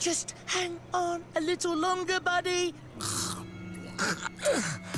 Just hang on a little longer, buddy.